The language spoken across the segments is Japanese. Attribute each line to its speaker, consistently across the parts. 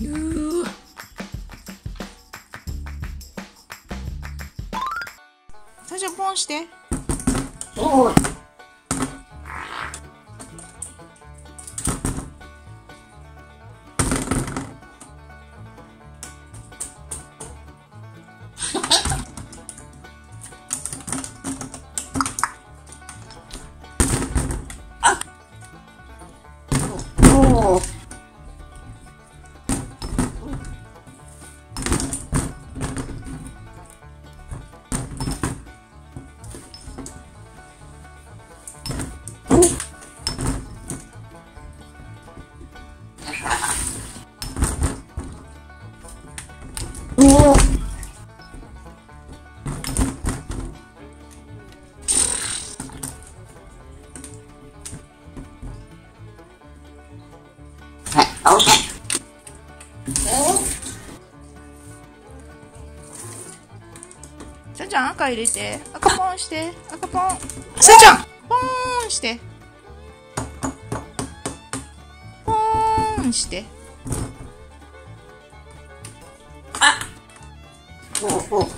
Speaker 1: 最初ポンして。
Speaker 2: おおはい、オッケ
Speaker 1: さーちゃん赤入れて。赤ポンして。赤ポン。さーちゃん。ポーンして。ポーンして。
Speaker 2: ー。おお。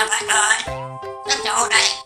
Speaker 2: nha bạn ơi Đến chỗ đây